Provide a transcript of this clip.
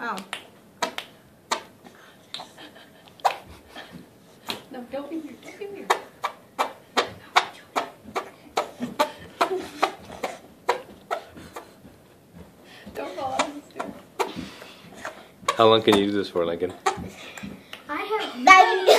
Oh, No, don't be weird. Don't be weird. How long can you do this for, Lincoln? I have.